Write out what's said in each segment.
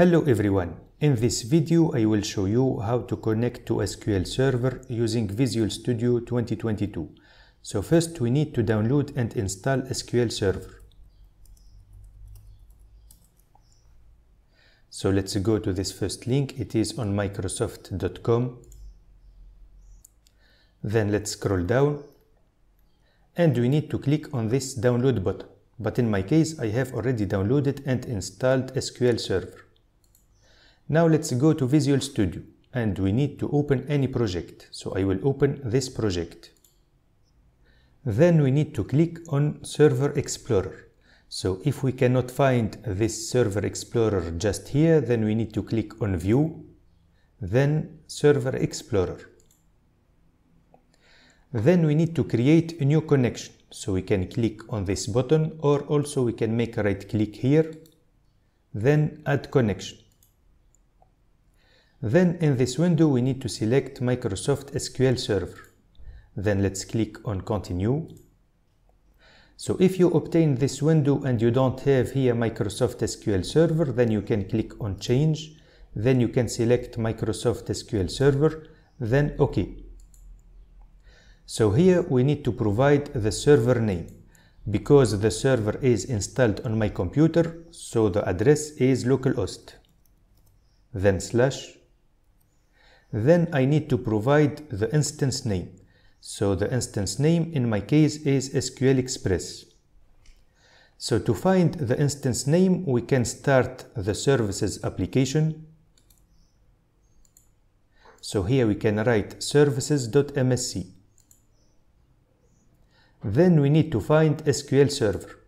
Hello everyone. In this video I will show you how to connect to SQL Server using Visual Studio 2022. So first we need to download and install SQL Server. So let's go to this first link. It is on microsoft.com. Then let's scroll down and we need to click on this download button. But in my case, I have already downloaded and installed SQL Server. Now let's go to Visual Studio and we need to open any project. So I will open this project. Then we need to click on Server Explorer. So if we cannot find this Server Explorer just here, then we need to click on View, then Server Explorer. Then we need to create a new connection. So we can click on this button or also we can make a right click here, then add connection. Then in this window we need to select Microsoft SQL Server. Then let's click on continue. So if you obtain this window and you don't have here Microsoft SQL Server, then you can click on change. Then you can select Microsoft SQL Server, then OK. So here we need to provide the server name. Because the server is installed on my computer, so the address is localhost. Then slash. Then I need to provide the instance name. So the instance name in my case is SQL Express. So to find the instance name, we can start the services application. So here we can write services.msc. Then we need to find SQL Server.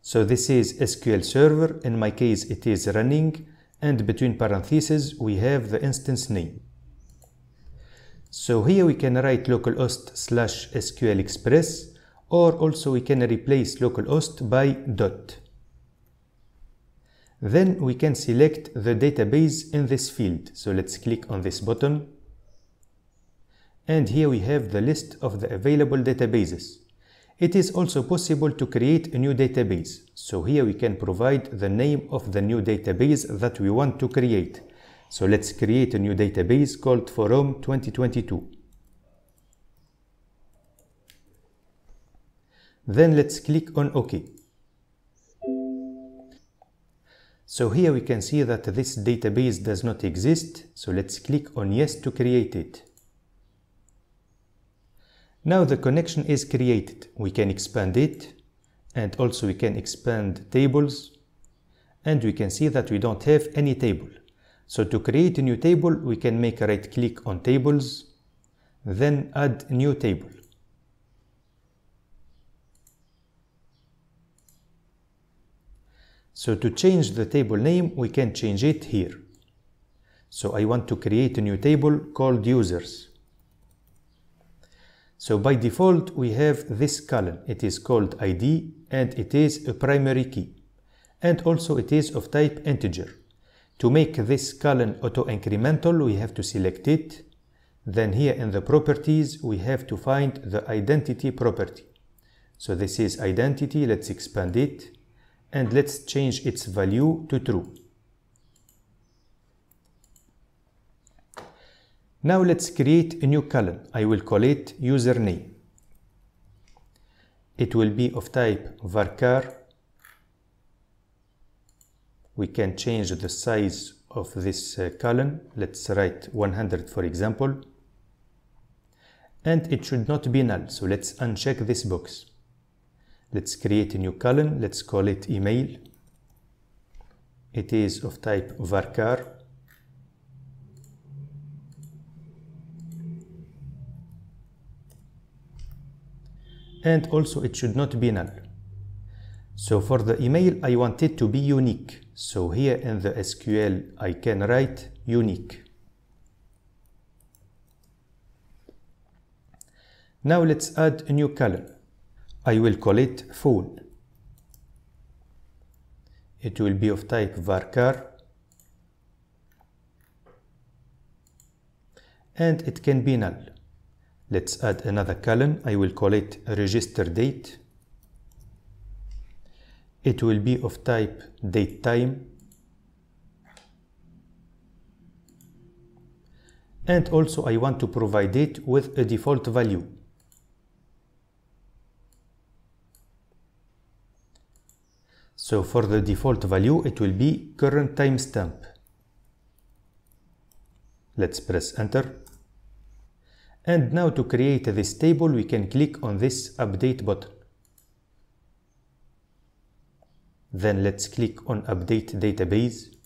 So this is SQL Server. In my case, it is running. And between parentheses, we have the instance name. So here we can write localhost slash SQL Express, or also we can replace localhost by dot. Then we can select the database in this field. So let's click on this button and here we have the list of the available databases. It is also possible to create a new database. So here we can provide the name of the new database that we want to create. So let's create a new database called Forum 2022. Then let's click on OK. So here we can see that this database does not exist. So let's click on Yes to create it. Now the connection is created. We can expand it and also we can expand tables and we can see that we don't have any table. So to create a new table, we can make a right click on tables, then add new table. So to change the table name, we can change it here. So I want to create a new table called users. So by default, we have this column. It is called ID and it is a primary key. And also it is of type integer. To make this column auto-incremental, we have to select it. Then here in the properties, we have to find the identity property. So this is identity. Let's expand it and let's change its value to true. Now let's create a new column. I will call it username. It will be of type varchar. We can change the size of this uh, column. Let's write 100 for example. And it should not be null. So let's uncheck this box. Let's create a new column. Let's call it email. It is of type varchar. And also it should not be null. So for the email, I want it to be unique. So here in the SQL, I can write unique. Now let's add a new column. I will call it phone. It will be of type varchar. And it can be null. Let's add another column. I will call it register date. it will be of type date time and also I want to provide it with a default value. So for the default value it will be current timestamp. Let's press enter. And now to create this table we can click on this update button. Then let's click on update database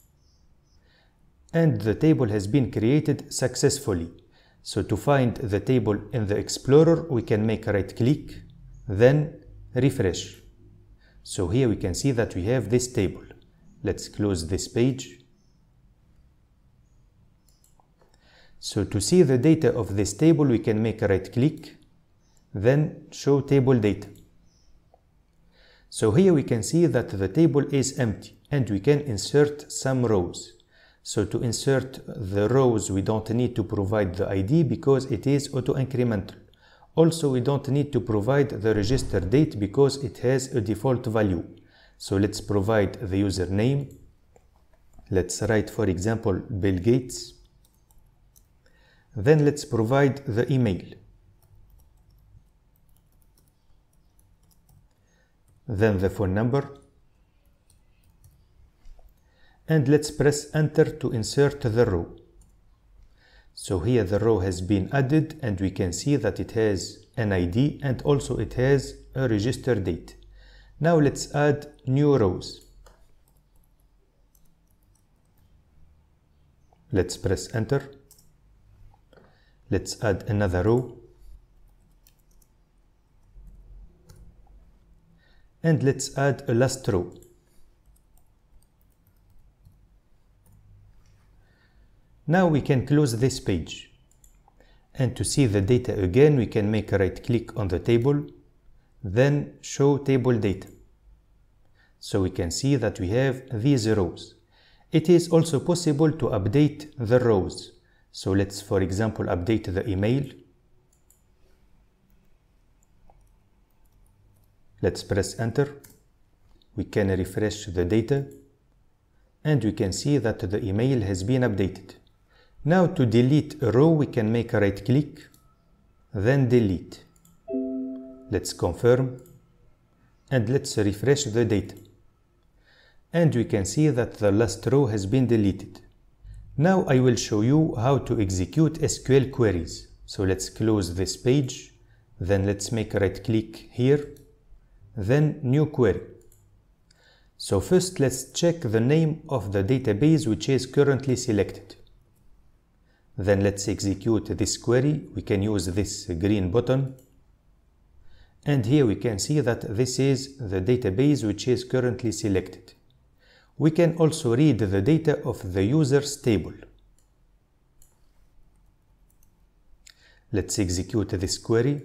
and the table has been created successfully. So to find the table in the Explorer, we can make a right click, then refresh. So here we can see that we have this table. Let's close this page. So to see the data of this table, we can make a right click, then show table data. So here we can see that the table is empty and we can insert some rows. So to insert the rows, we don't need to provide the ID because it is auto-incremental. Also, we don't need to provide the register date because it has a default value. So let's provide the username. Let's write, for example, Bill Gates. Then let's provide the email. Then the phone number and let's press enter to insert the row. So here the row has been added and we can see that it has an ID and also it has a register date. Now let's add new rows. Let's press enter. Let's add another row. And let's add a last row. Now we can close this page. And to see the data again, we can make a right click on the table, then show table data. So we can see that we have these rows. It is also possible to update the rows. So let's, for example, update the email. Let's press enter. We can refresh the data and we can see that the email has been updated. Now to delete a row, we can make a right click, then delete. Let's confirm and let's refresh the data. And we can see that the last row has been deleted. Now I will show you how to execute SQL queries. So let's close this page, then let's make a right click here, then new query. So first let's check the name of the database which is currently selected. Then let's execute this query. We can use this green button. And here we can see that this is the database which is currently selected. We can also read the data of the users table. Let's execute this query.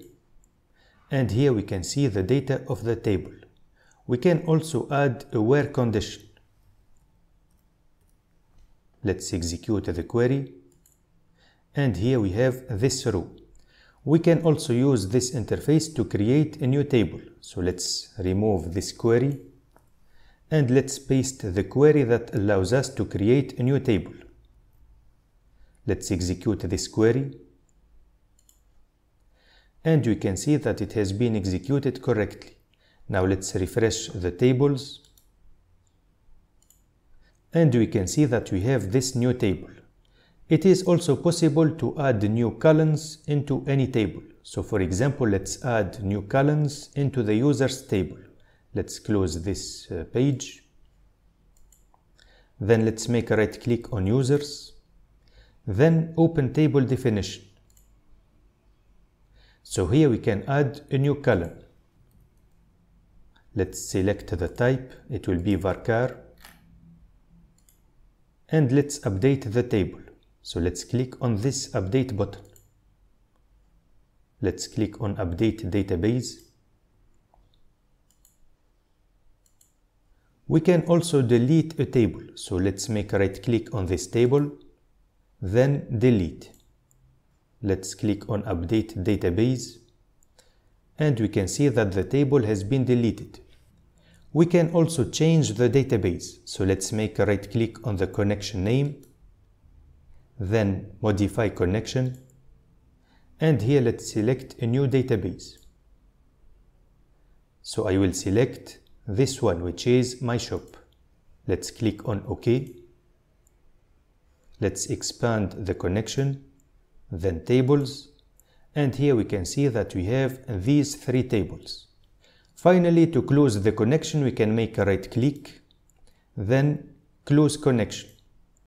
And here we can see the data of the table. We can also add a where condition. Let's execute the query and here we have this row. We can also use this interface to create a new table. So let's remove this query and let's paste the query that allows us to create a new table. Let's execute this query and we can see that it has been executed correctly. Now let's refresh the tables and we can see that we have this new table. It is also possible to add new columns into any table. So for example, let's add new columns into the users table. Let's close this uh, page. Then let's make a right click on users. Then open table definition. So here we can add a new column. Let's select the type. It will be varchar. And let's update the table. So let's click on this update button. Let's click on update database. We can also delete a table. So let's make a right click on this table, then delete. Let's click on update database and we can see that the table has been deleted. We can also change the database. So let's make a right click on the connection name, then modify connection, and here let's select a new database. So I will select this one which is my shop. Let's click on OK. Let's expand the connection, then tables, and here we can see that we have these three tables. Finally, to close the connection, we can make a right click, then close connection.